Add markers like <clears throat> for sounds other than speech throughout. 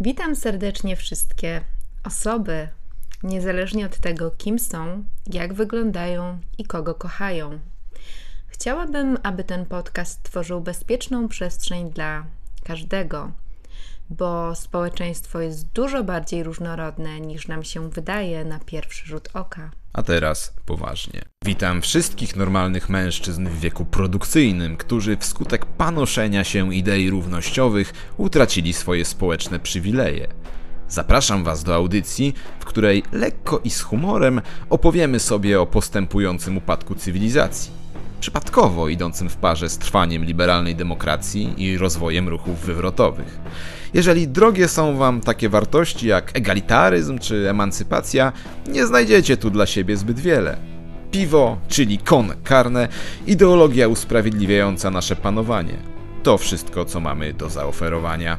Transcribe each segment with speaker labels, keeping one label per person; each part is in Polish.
Speaker 1: Witam serdecznie wszystkie osoby, niezależnie od tego, kim są, jak wyglądają i kogo kochają. Chciałabym, aby ten podcast tworzył bezpieczną przestrzeń dla każdego, bo społeczeństwo jest dużo bardziej różnorodne niż nam się wydaje na pierwszy rzut oka.
Speaker 2: A teraz poważnie. Witam wszystkich normalnych mężczyzn w wieku produkcyjnym, którzy wskutek panoszenia się idei równościowych utracili swoje społeczne przywileje. Zapraszam Was do audycji, w której lekko i z humorem opowiemy sobie o postępującym upadku cywilizacji, przypadkowo idącym w parze z trwaniem liberalnej demokracji i rozwojem ruchów wywrotowych. Jeżeli drogie są Wam takie wartości jak egalitaryzm czy emancypacja, nie znajdziecie tu dla siebie zbyt wiele. Piwo, czyli kon karne, ideologia usprawiedliwiająca nasze panowanie. To wszystko, co mamy do zaoferowania.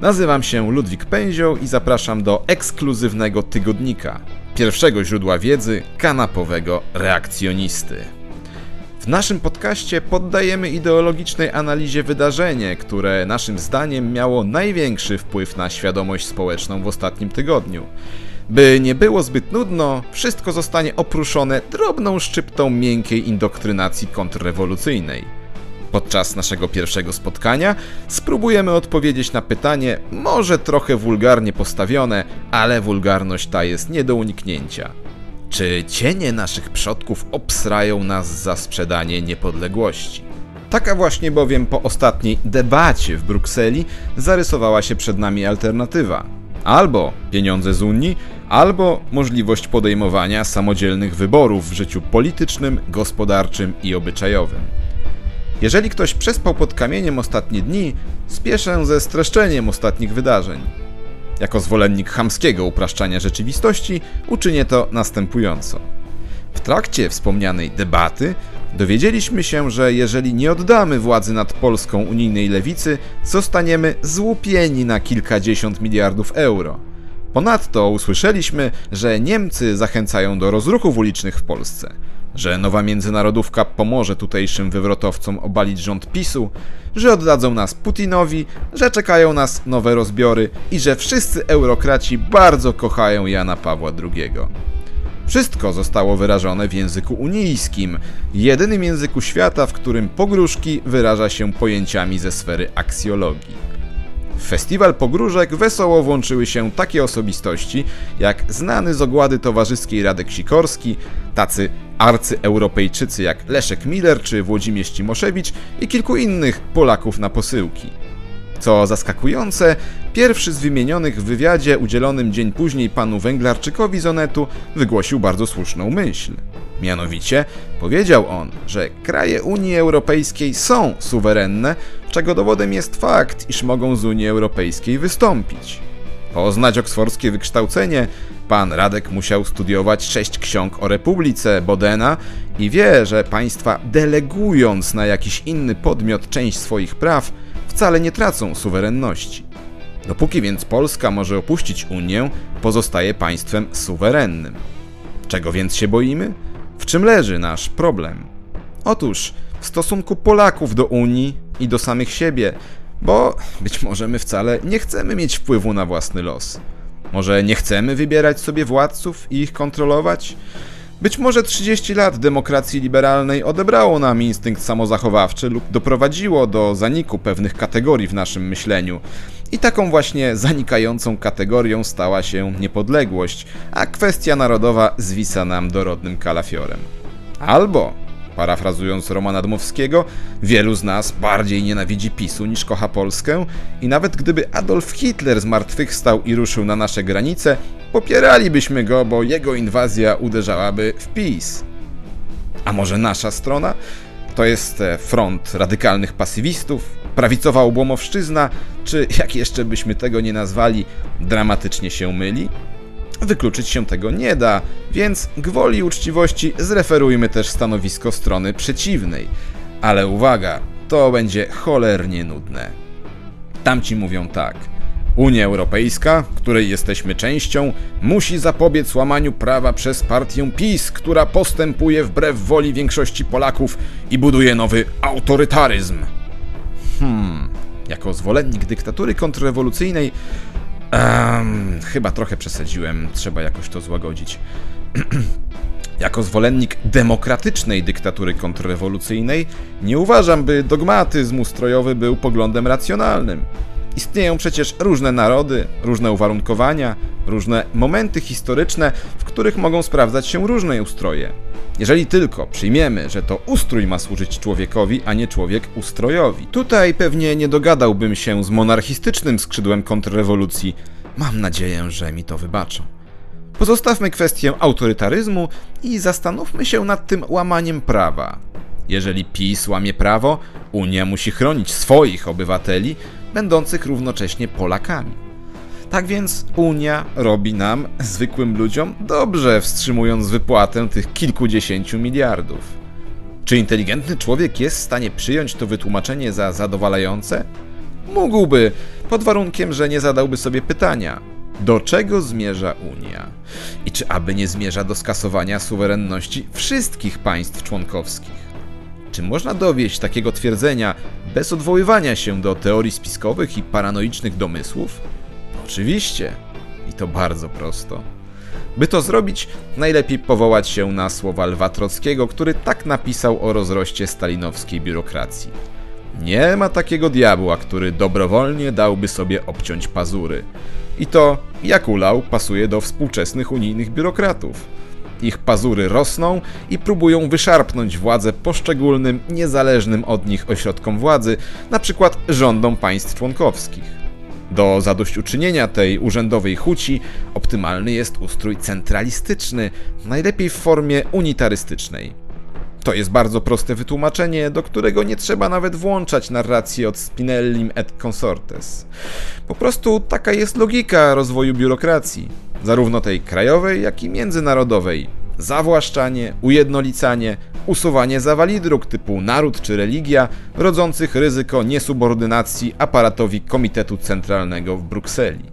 Speaker 2: Nazywam się Ludwik Pęzioł i zapraszam do ekskluzywnego tygodnika, pierwszego źródła wiedzy kanapowego reakcjonisty. W naszym podcaście poddajemy ideologicznej analizie wydarzenie, które naszym zdaniem miało największy wpływ na świadomość społeczną w ostatnim tygodniu. By nie było zbyt nudno, wszystko zostanie opruszone drobną szczyptą miękkiej indoktrynacji kontrrewolucyjnej. Podczas naszego pierwszego spotkania spróbujemy odpowiedzieć na pytanie, może trochę wulgarnie postawione, ale wulgarność ta jest nie do uniknięcia. Czy cienie naszych przodków obsrają nas za sprzedanie niepodległości? Taka właśnie bowiem po ostatniej debacie w Brukseli zarysowała się przed nami alternatywa. Albo pieniądze z Unii, albo możliwość podejmowania samodzielnych wyborów w życiu politycznym, gospodarczym i obyczajowym. Jeżeli ktoś przespał pod kamieniem ostatnie dni, spieszę ze streszczeniem ostatnich wydarzeń. Jako zwolennik chamskiego upraszczania rzeczywistości uczynię to następująco. W trakcie wspomnianej debaty dowiedzieliśmy się, że jeżeli nie oddamy władzy nad Polską unijnej lewicy, zostaniemy złupieni na kilkadziesiąt miliardów euro. Ponadto usłyszeliśmy, że Niemcy zachęcają do rozruchów ulicznych w Polsce że nowa międzynarodówka pomoże tutejszym wywrotowcom obalić rząd PiSu, że oddadzą nas Putinowi, że czekają nas nowe rozbiory i że wszyscy eurokraci bardzo kochają Jana Pawła II. Wszystko zostało wyrażone w języku unijskim, jedynym języku świata, w którym pogróżki wyraża się pojęciami ze sfery aksjologii. W festiwal pogróżek wesoło włączyły się takie osobistości jak znany z ogłady towarzyskiej Radek Sikorski, tacy arcyeuropejczycy jak Leszek Miller czy Włodzimierz Cimoszewicz i kilku innych Polaków na posyłki. Co zaskakujące, pierwszy z wymienionych w wywiadzie udzielonym dzień później panu Węglarczykowi z Onetu wygłosił bardzo słuszną myśl. Mianowicie powiedział on, że kraje Unii Europejskiej są suwerenne, czego dowodem jest fakt, iż mogą z Unii Europejskiej wystąpić. Poznać oksfordzkie wykształcenie, pan Radek musiał studiować sześć ksiąg o Republice Bodena i wie, że państwa delegując na jakiś inny podmiot część swoich praw, wcale nie tracą suwerenności. Dopóki więc Polska może opuścić Unię, pozostaje państwem suwerennym. Czego więc się boimy? W czym leży nasz problem? Otóż w stosunku Polaków do Unii i do samych siebie, bo być może my wcale nie chcemy mieć wpływu na własny los. Może nie chcemy wybierać sobie władców i ich kontrolować? Być może 30 lat demokracji liberalnej odebrało nam instynkt samozachowawczy lub doprowadziło do zaniku pewnych kategorii w naszym myśleniu. I taką właśnie zanikającą kategorią stała się niepodległość, a kwestia narodowa zwisa nam dorodnym kalafiorem. Albo Parafrazując Romana Dmowskiego, wielu z nas bardziej nienawidzi PiSu niż kocha Polskę i nawet gdyby Adolf Hitler zmartwychwstał i ruszył na nasze granice, popieralibyśmy go, bo jego inwazja uderzałaby w PiS. A może nasza strona? To jest e, front radykalnych pasywistów, prawicowa obłomowszczyzna, czy jak jeszcze byśmy tego nie nazwali, dramatycznie się myli? Wykluczyć się tego nie da, więc gwoli uczciwości zreferujmy też stanowisko strony przeciwnej. Ale uwaga, to będzie cholernie nudne. Tamci mówią tak. Unia Europejska, której jesteśmy częścią, musi zapobiec łamaniu prawa przez partię PiS, która postępuje wbrew woli większości Polaków i buduje nowy autorytaryzm. Hmm, jako zwolennik dyktatury kontrrewolucyjnej Um, chyba trochę przesadziłem, trzeba jakoś to złagodzić. <clears throat> Jako zwolennik demokratycznej dyktatury kontrrewolucyjnej, nie uważam, by dogmatyzm ustrojowy był poglądem racjonalnym. Istnieją przecież różne narody, różne uwarunkowania, różne momenty historyczne, w których mogą sprawdzać się różne ustroje. Jeżeli tylko przyjmiemy, że to ustrój ma służyć człowiekowi, a nie człowiek ustrojowi. Tutaj pewnie nie dogadałbym się z monarchistycznym skrzydłem kontrrewolucji. Mam nadzieję, że mi to wybaczą. Pozostawmy kwestię autorytaryzmu i zastanówmy się nad tym łamaniem prawa. Jeżeli PiS łamie prawo, Unia musi chronić swoich obywateli, będących równocześnie Polakami. Tak więc Unia robi nam, zwykłym ludziom, dobrze, wstrzymując wypłatę tych kilkudziesięciu miliardów. Czy inteligentny człowiek jest w stanie przyjąć to wytłumaczenie za zadowalające? Mógłby, pod warunkiem, że nie zadałby sobie pytania, do czego zmierza Unia? I czy aby nie zmierza do skasowania suwerenności wszystkich państw członkowskich? Czy można dowieść takiego twierdzenia bez odwoływania się do teorii spiskowych i paranoicznych domysłów? Oczywiście. I to bardzo prosto. By to zrobić, najlepiej powołać się na słowa Lwa Trockiego, który tak napisał o rozroście stalinowskiej biurokracji. Nie ma takiego diabła, który dobrowolnie dałby sobie obciąć pazury. I to, jak ulał, pasuje do współczesnych unijnych biurokratów. Ich pazury rosną i próbują wyszarpnąć władzę poszczególnym, niezależnym od nich ośrodkom władzy, np. rządom państw członkowskich. Do zadośćuczynienia tej urzędowej chuci optymalny jest ustrój centralistyczny, najlepiej w formie unitarystycznej. To jest bardzo proste wytłumaczenie, do którego nie trzeba nawet włączać narracji od Spinellim et consortes. Po prostu taka jest logika rozwoju biurokracji, zarówno tej krajowej, jak i międzynarodowej. Zawłaszczanie, ujednolicanie, usuwanie zawali dróg typu naród czy religia, rodzących ryzyko niesubordynacji aparatowi Komitetu Centralnego w Brukseli.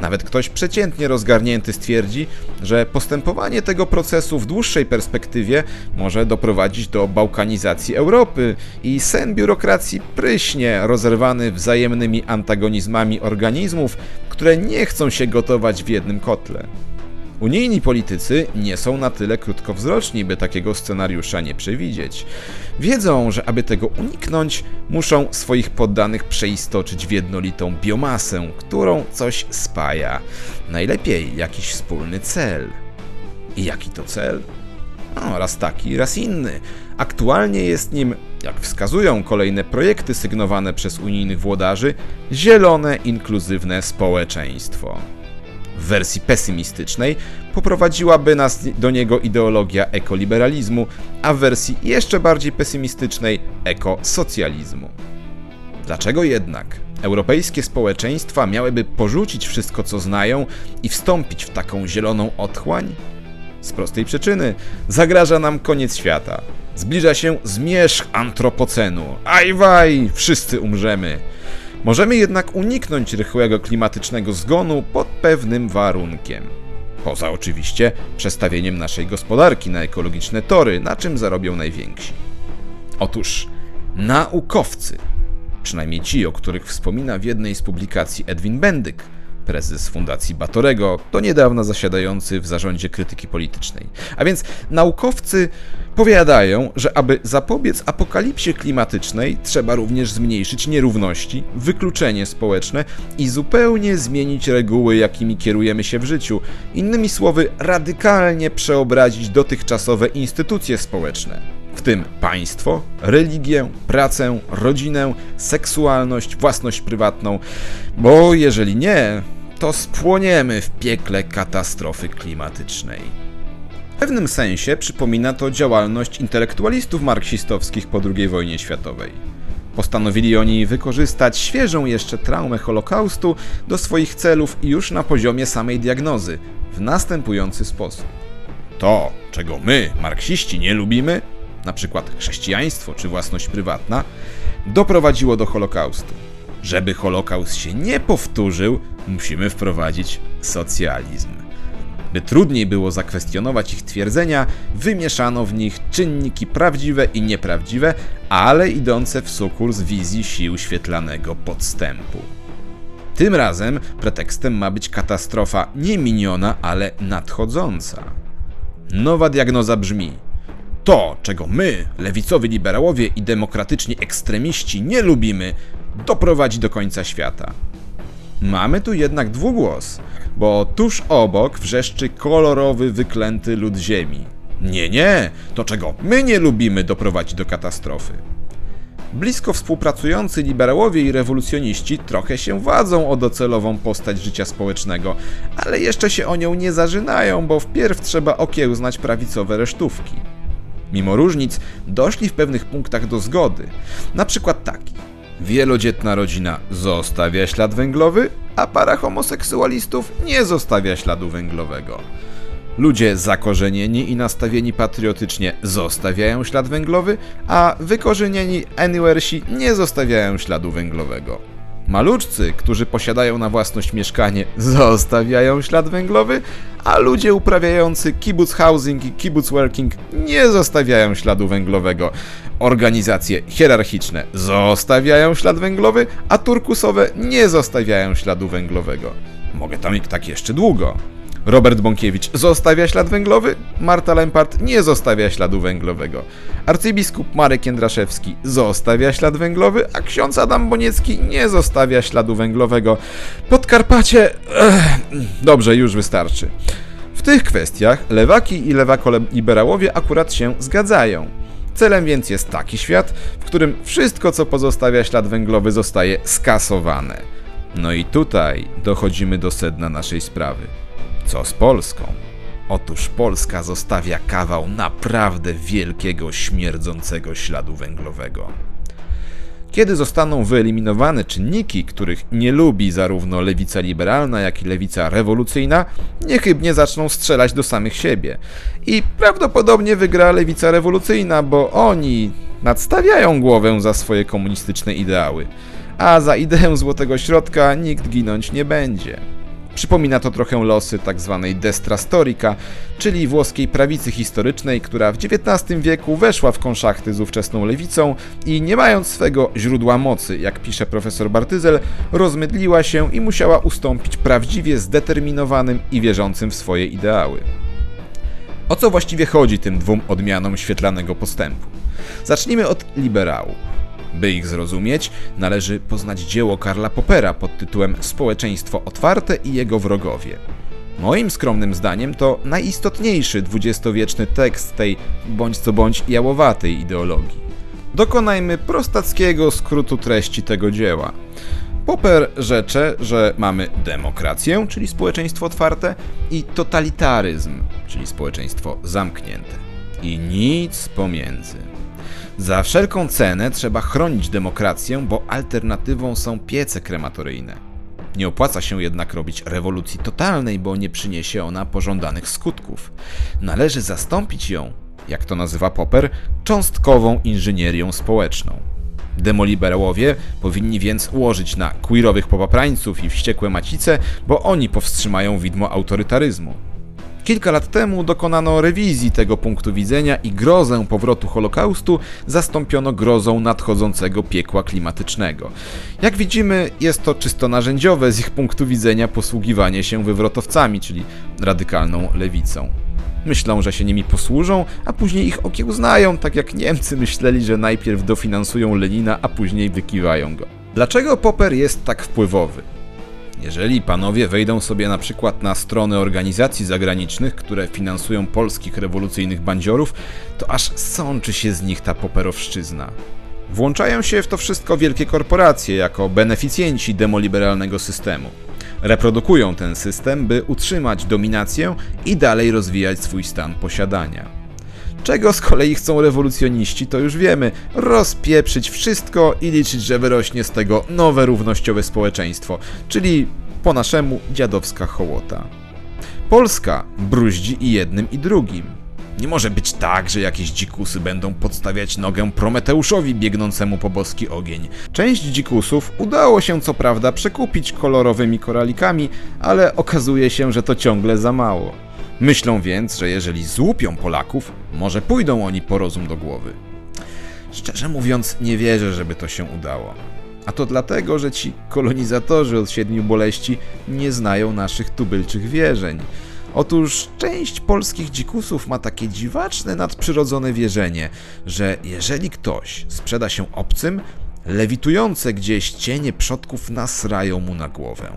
Speaker 2: Nawet ktoś przeciętnie rozgarnięty stwierdzi, że postępowanie tego procesu w dłuższej perspektywie może doprowadzić do bałkanizacji Europy i sen biurokracji pryśnie, rozerwany wzajemnymi antagonizmami organizmów, które nie chcą się gotować w jednym kotle. Unijni politycy nie są na tyle krótkowzroczni, by takiego scenariusza nie przewidzieć. Wiedzą, że aby tego uniknąć, muszą swoich poddanych przeistoczyć w jednolitą biomasę, którą coś spaja. Najlepiej jakiś wspólny cel. I jaki to cel? No, raz taki, raz inny. Aktualnie jest nim, jak wskazują kolejne projekty sygnowane przez unijnych włodarzy, zielone, inkluzywne społeczeństwo. W wersji pesymistycznej poprowadziłaby nas do niego ideologia ekoliberalizmu, a w wersji jeszcze bardziej pesymistycznej ekosocjalizmu. Dlaczego jednak europejskie społeczeństwa miałyby porzucić wszystko, co znają i wstąpić w taką zieloną otchłań? Z prostej przyczyny zagraża nam koniec świata. Zbliża się zmierzch antropocenu. Ajwaj, wszyscy umrzemy. Możemy jednak uniknąć rychłego klimatycznego zgonu pod pewnym warunkiem. Poza oczywiście przestawieniem naszej gospodarki na ekologiczne tory, na czym zarobią najwięksi. Otóż naukowcy, przynajmniej ci, o których wspomina w jednej z publikacji Edwin Bendyk, prezes Fundacji Batorego, do niedawna zasiadający w zarządzie krytyki politycznej. A więc naukowcy powiadają, że aby zapobiec apokalipsie klimatycznej, trzeba również zmniejszyć nierówności, wykluczenie społeczne i zupełnie zmienić reguły, jakimi kierujemy się w życiu. Innymi słowy, radykalnie przeobrazić dotychczasowe instytucje społeczne w tym państwo, religię, pracę, rodzinę, seksualność, własność prywatną, bo jeżeli nie, to spłoniemy w piekle katastrofy klimatycznej. W pewnym sensie przypomina to działalność intelektualistów marksistowskich po II wojnie światowej. Postanowili oni wykorzystać świeżą jeszcze traumę Holokaustu do swoich celów już na poziomie samej diagnozy, w następujący sposób. To, czego my, marksiści, nie lubimy, przykład chrześcijaństwo czy własność prywatna, doprowadziło do Holokaustu. Żeby Holokaust się nie powtórzył, musimy wprowadzić socjalizm. By trudniej było zakwestionować ich twierdzenia, wymieszano w nich czynniki prawdziwe i nieprawdziwe, ale idące w sukurs wizji sił świetlanego podstępu. Tym razem pretekstem ma być katastrofa nie miniona, ale nadchodząca. Nowa diagnoza brzmi: to, czego my, lewicowi liberałowie i demokratyczni ekstremiści nie lubimy, doprowadzi do końca świata. Mamy tu jednak dwugłos, bo tuż obok wrzeszczy kolorowy, wyklęty lud ziemi. Nie, nie, to czego my nie lubimy doprowadzi do katastrofy. Blisko współpracujący liberałowie i rewolucjoniści trochę się wadzą o docelową postać życia społecznego, ale jeszcze się o nią nie zażynają, bo wpierw trzeba okiełznać prawicowe resztówki. Mimo różnic doszli w pewnych punktach do zgody. Na przykład taki. Wielodzietna rodzina zostawia ślad węglowy, a para homoseksualistów nie zostawia śladu węglowego. Ludzie zakorzenieni i nastawieni patriotycznie zostawiają ślad węglowy, a wykorzenieni anywhersi nie zostawiają śladu węglowego. Maluczcy, którzy posiadają na własność mieszkanie, zostawiają ślad węglowy, a ludzie uprawiający kibbutz housing i kibbutz working nie zostawiają śladu węglowego. Organizacje hierarchiczne zostawiają ślad węglowy, a turkusowe nie zostawiają śladu węglowego. Mogę tam tak jeszcze długo. Robert Bąkiewicz zostawia ślad węglowy, Marta Lempart nie zostawia śladu węglowego. Arcybiskup Marek Jędraszewski zostawia ślad węglowy, a ksiądz Adam Boniecki nie zostawia śladu węglowego. Podkarpacie... Ech, dobrze, już wystarczy. W tych kwestiach lewaki i lewako-liberałowie akurat się zgadzają. Celem więc jest taki świat, w którym wszystko, co pozostawia ślad węglowy, zostaje skasowane. No i tutaj dochodzimy do sedna naszej sprawy. Co z Polską? Otóż Polska zostawia kawał naprawdę wielkiego, śmierdzącego śladu węglowego. Kiedy zostaną wyeliminowane czynniki, których nie lubi zarówno lewica liberalna, jak i lewica rewolucyjna, niechybnie zaczną strzelać do samych siebie. I prawdopodobnie wygra lewica rewolucyjna, bo oni nadstawiają głowę za swoje komunistyczne ideały. A za ideę złotego środka nikt ginąć nie będzie. Przypomina to trochę losy tzw. Tak destra storica, czyli włoskiej prawicy historycznej, która w XIX wieku weszła w konszachty z ówczesną lewicą i nie mając swego źródła mocy, jak pisze profesor Bartyzel, rozmydliła się i musiała ustąpić prawdziwie zdeterminowanym i wierzącym w swoje ideały. O co właściwie chodzi tym dwóm odmianom świetlanego postępu? Zacznijmy od liberałów. By ich zrozumieć, należy poznać dzieło Karla Popera pod tytułem Społeczeństwo otwarte i jego wrogowie. Moim skromnym zdaniem to najistotniejszy dwudziestowieczny tekst tej bądź co bądź jałowatej ideologii. Dokonajmy prostackiego skrótu treści tego dzieła. Popper rzecze, że mamy demokrację, czyli społeczeństwo otwarte, i totalitaryzm, czyli społeczeństwo zamknięte. I nic pomiędzy. Za wszelką cenę trzeba chronić demokrację, bo alternatywą są piece krematoryjne. Nie opłaca się jednak robić rewolucji totalnej, bo nie przyniesie ona pożądanych skutków. Należy zastąpić ją, jak to nazywa Popper, cząstkową inżynierią społeczną. Demoliberałowie powinni więc ułożyć na queerowych popaprańców i wściekłe macice, bo oni powstrzymają widmo autorytaryzmu. Kilka lat temu dokonano rewizji tego punktu widzenia i grozę powrotu Holokaustu zastąpiono grozą nadchodzącego piekła klimatycznego. Jak widzimy, jest to czysto narzędziowe z ich punktu widzenia posługiwanie się wywrotowcami, czyli radykalną lewicą. Myślą, że się nimi posłużą, a później ich okiełznają, tak jak Niemcy myśleli, że najpierw dofinansują Lenina, a później wykiwają go. Dlaczego Popper jest tak wpływowy? Jeżeli panowie wejdą sobie na przykład na strony organizacji zagranicznych, które finansują polskich rewolucyjnych bandziorów, to aż sączy się z nich ta poperowszczyzna. Włączają się w to wszystko wielkie korporacje jako beneficjenci demoliberalnego systemu. Reprodukują ten system, by utrzymać dominację i dalej rozwijać swój stan posiadania. Czego z kolei chcą rewolucjoniści, to już wiemy. Rozpieprzyć wszystko i liczyć, że wyrośnie z tego nowe równościowe społeczeństwo, czyli po naszemu dziadowska hołota. Polska bruździ i jednym i drugim. Nie może być tak, że jakieś dzikusy będą podstawiać nogę Prometeuszowi biegnącemu po boski ogień. Część dzikusów udało się co prawda przekupić kolorowymi koralikami, ale okazuje się, że to ciągle za mało. Myślą więc, że jeżeli złupią Polaków, może pójdą oni po rozum do głowy. Szczerze mówiąc, nie wierzę, żeby to się udało. A to dlatego, że ci kolonizatorzy od siedmiu boleści nie znają naszych tubylczych wierzeń. Otóż część polskich dzikusów ma takie dziwaczne, nadprzyrodzone wierzenie, że jeżeli ktoś sprzeda się obcym, lewitujące gdzieś cienie przodków nasrają mu na głowę.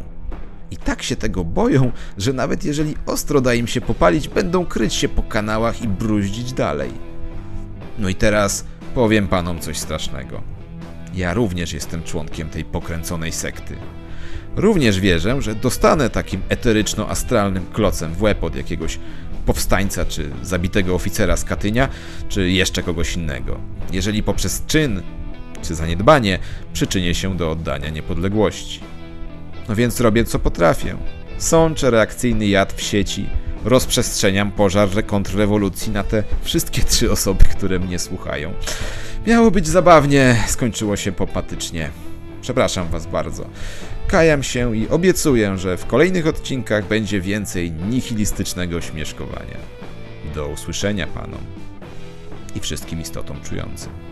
Speaker 2: I tak się tego boją, że nawet jeżeli ostro da im się popalić, będą kryć się po kanałach i bruździć dalej. No i teraz powiem panom coś strasznego. Ja również jestem członkiem tej pokręconej sekty. Również wierzę, że dostanę takim eteryczno-astralnym klocem w łeb od jakiegoś powstańca, czy zabitego oficera z Katynia, czy jeszcze kogoś innego. Jeżeli poprzez czyn czy zaniedbanie przyczynię się do oddania niepodległości. No więc robię co potrafię. Sączę reakcyjny jad w sieci, rozprzestrzeniam pożar kontrrewolucji na te wszystkie trzy osoby, które mnie słuchają. Miało być zabawnie, skończyło się popatycznie. Przepraszam Was bardzo. Kajam się i obiecuję, że w kolejnych odcinkach będzie więcej nihilistycznego śmieszkowania. Do usłyszenia Panom i wszystkim istotom czującym.